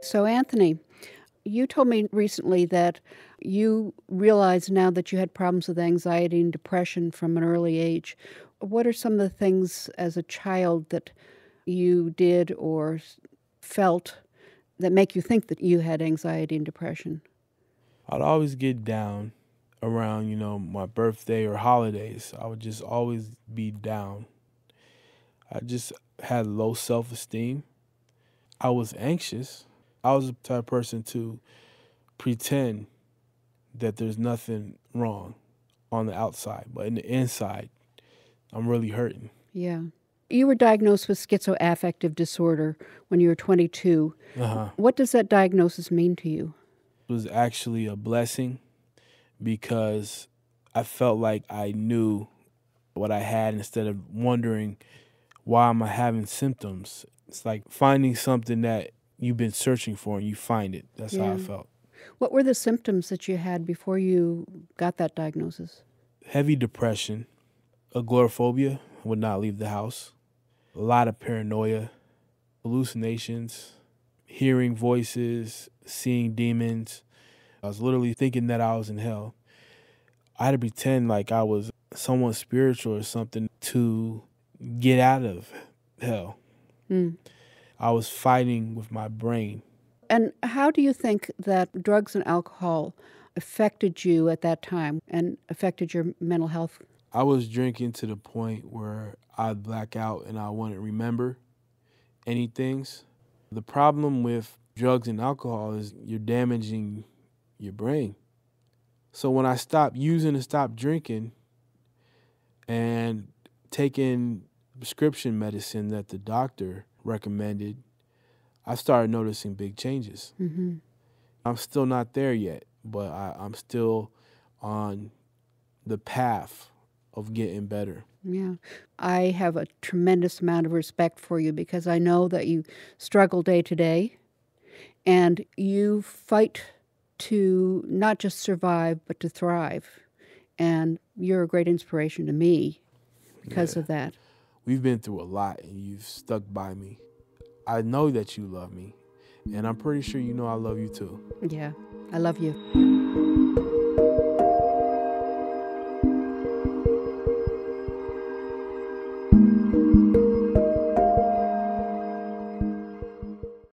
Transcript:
So, Anthony, you told me recently that you realize now that you had problems with anxiety and depression from an early age. What are some of the things as a child that you did or felt that make you think that you had anxiety and depression? I'd always get down around, you know, my birthday or holidays. I would just always be down. I just had low self esteem. I was anxious. I was the type of person to pretend that there's nothing wrong on the outside, but in the inside, I'm really hurting. Yeah. You were diagnosed with schizoaffective disorder when you were 22. Uh-huh. What does that diagnosis mean to you? It was actually a blessing because I felt like I knew what I had instead of wondering why am I having symptoms. It's like finding something that you've been searching for and you find it. That's how I felt. What were the symptoms that you had before you got that diagnosis? Heavy depression, agoraphobia, would not leave the house, a lot of paranoia, hallucinations, hearing voices, seeing demons. I was literally thinking that I was in hell. I had to pretend like I was someone spiritual or something to get out of hell. Mm. I was fighting with my brain. And how do you think that drugs and alcohol affected you at that time and affected your mental health? I was drinking to the point where I'd black out and I wouldn't remember any things. The problem with drugs and alcohol is you're damaging your brain. So when I stopped using and stopped drinking and taking prescription medicine that the doctor recommended, I started noticing big changes. Mm-hmm. I'm still not there yet, but I, I'm still on the path of getting better. Yeah. I have a tremendous amount of respect for you because I know that you struggle day to day and you fight to not just survive, but to thrive. And you're a great inspiration to me because Yeah. of that. We've been through a lot and you've stuck by me. I know that you love me, and I'm pretty sure you know I love you too. Yeah. I love you.